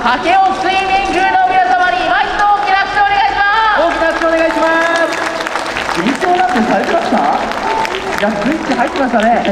駆竹雄スイミングの皆様に今一度大きな拍手をお願いします。大きな拍手お願いします。緊張なんてされてました？いやスイッチ入ってましたね。